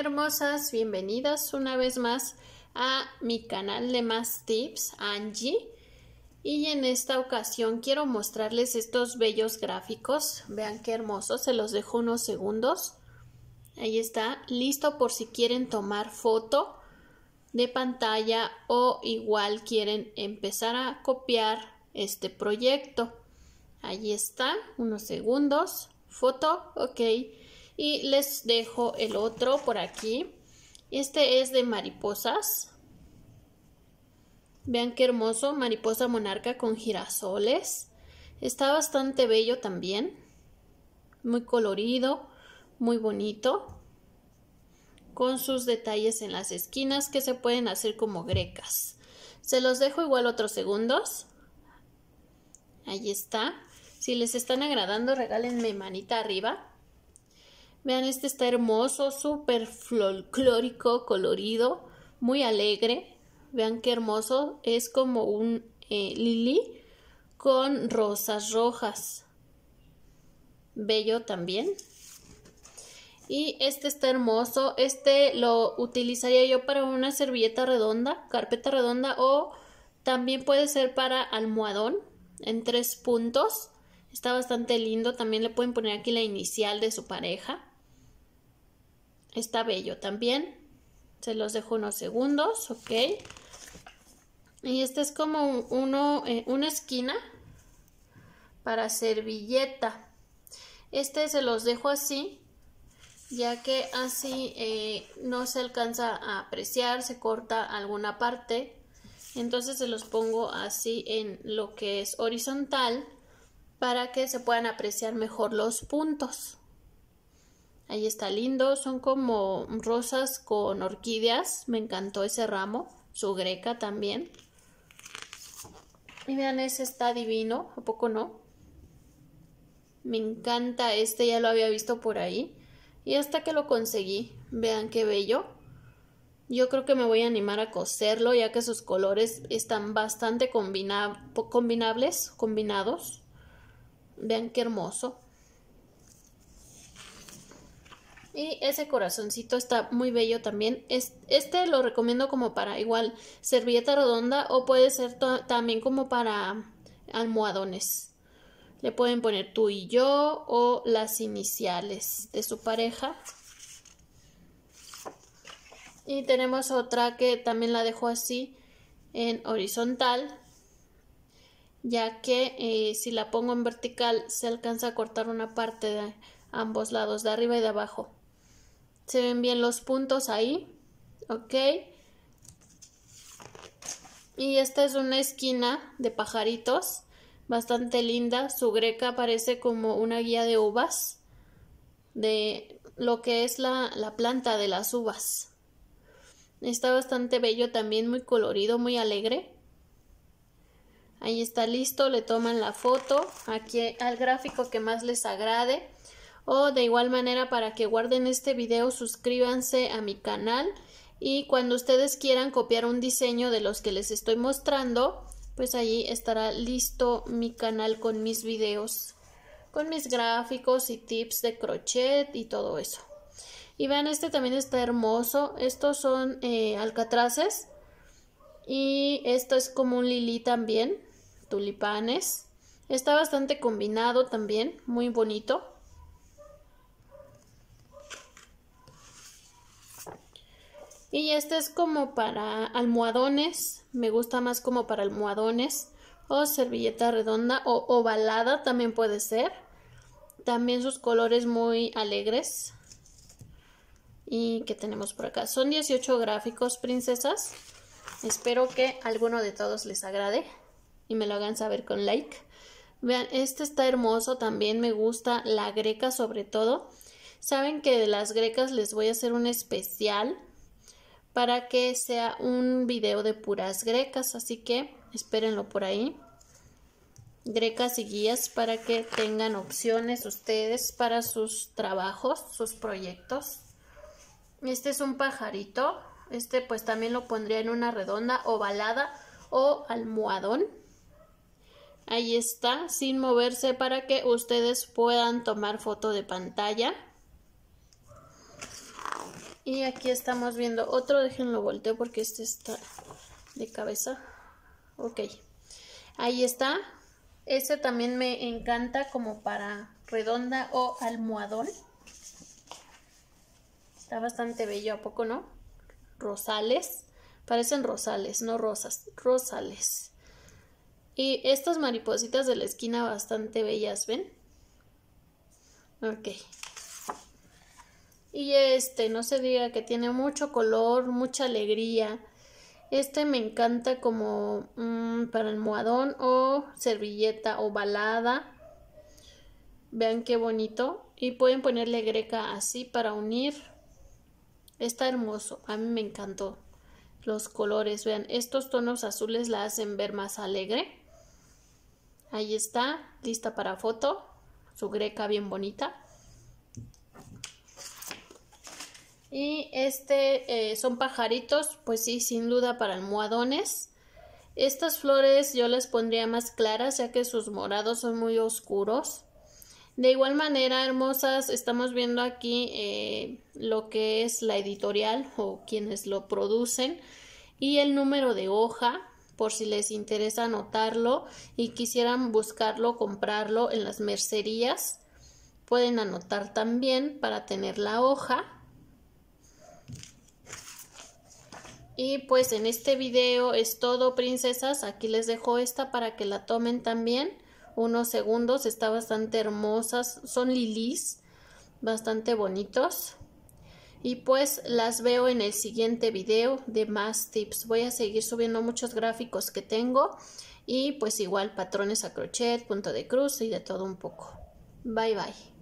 hermosas, bienvenidas una vez más a mi canal de más tips, Angie. Y en esta ocasión quiero mostrarles estos bellos gráficos. Vean qué hermosos, se los dejo unos segundos. Ahí está, listo por si quieren tomar foto de pantalla o igual quieren empezar a copiar este proyecto. Ahí está, unos segundos, foto, ok y les dejo el otro por aquí. Este es de mariposas. Vean qué hermoso, mariposa monarca con girasoles. Está bastante bello también. Muy colorido, muy bonito. Con sus detalles en las esquinas que se pueden hacer como grecas. Se los dejo igual otros segundos. Ahí está. Si les están agradando, regálenme manita arriba. Vean, este está hermoso, súper folclórico, colorido, muy alegre. Vean qué hermoso, es como un eh, lili con rosas rojas. Bello también. Y este está hermoso, este lo utilizaría yo para una servilleta redonda, carpeta redonda o también puede ser para almohadón en tres puntos. Está bastante lindo, también le pueden poner aquí la inicial de su pareja. Está bello también. Se los dejo unos segundos, ok. Y este es como uno, eh, una esquina para servilleta. Este se los dejo así, ya que así eh, no se alcanza a apreciar, se corta alguna parte. Entonces se los pongo así en lo que es horizontal para que se puedan apreciar mejor los puntos. Ahí está lindo, son como rosas con orquídeas, me encantó ese ramo, su greca también. Y vean, ese está divino, ¿a poco no? Me encanta este, ya lo había visto por ahí. Y hasta que lo conseguí, vean qué bello. Yo creo que me voy a animar a coserlo ya que sus colores están bastante combinables, combinados. Vean qué hermoso. Y ese corazoncito está muy bello también. Este lo recomiendo como para igual servilleta redonda o puede ser también como para almohadones. Le pueden poner tú y yo o las iniciales de su pareja. Y tenemos otra que también la dejo así en horizontal, ya que eh, si la pongo en vertical se alcanza a cortar una parte de ambos lados, de arriba y de abajo. Se ven bien los puntos ahí. Ok. Y esta es una esquina de pajaritos. Bastante linda. Su greca parece como una guía de uvas. De lo que es la, la planta de las uvas. Está bastante bello también, muy colorido, muy alegre. Ahí está listo, le toman la foto aquí al gráfico que más les agrade o de igual manera para que guarden este video suscríbanse a mi canal y cuando ustedes quieran copiar un diseño de los que les estoy mostrando pues allí estará listo mi canal con mis videos con mis gráficos y tips de crochet y todo eso. Y vean este también está hermoso. Estos son eh, alcatraces y esto es como un lili también tulipanes. Está bastante combinado también muy bonito Y este es como para almohadones, me gusta más como para almohadones o servilleta redonda o ovalada también puede ser. También sus colores muy alegres. ¿Y que tenemos por acá? Son 18 gráficos, princesas. Espero que alguno de todos les agrade y me lo hagan saber con like. Vean, este está hermoso, también me gusta la greca sobre todo. Saben que de las grecas les voy a hacer un especial para que sea un video de puras grecas, así que espérenlo por ahí. Grecas y guías para que tengan opciones ustedes para sus trabajos, sus proyectos. Este es un pajarito, este pues también lo pondría en una redonda ovalada o almohadón. Ahí está, sin moverse para que ustedes puedan tomar foto de pantalla. Y aquí estamos viendo otro, déjenlo volteo porque este está de cabeza. Ok, ahí está. Este también me encanta como para redonda o almohadón. Está bastante bello, ¿a poco no? Rosales. Parecen rosales, no rosas, rosales. Y estas maripositas de la esquina bastante bellas, ¿ven? Ok. Y este, no se diga que tiene mucho color, mucha alegría. Este me encanta como mm, para almohadón o servilleta ovalada. Vean qué bonito. Y pueden ponerle greca así para unir. Está hermoso. A mí me encantó los colores. Vean, estos tonos azules la hacen ver más alegre. Ahí está, lista para foto. Su greca bien bonita. Y este eh, son pajaritos, pues sí, sin duda para almohadones. Estas flores yo las pondría más claras, ya que sus morados son muy oscuros. De igual manera, hermosas, estamos viendo aquí eh, lo que es la editorial o quienes lo producen y el número de hoja por si les interesa anotarlo y quisieran buscarlo, comprarlo en las mercerías. Pueden anotar también para tener la hoja. Y pues en este video es todo, princesas. Aquí les dejo esta para que la tomen también unos segundos. Está bastante hermosas. Son lilies, bastante bonitos. Y pues las veo en el siguiente video de más tips. Voy a seguir subiendo muchos gráficos que tengo. Y pues igual patrones a crochet, punto de cruz y de todo un poco. Bye bye.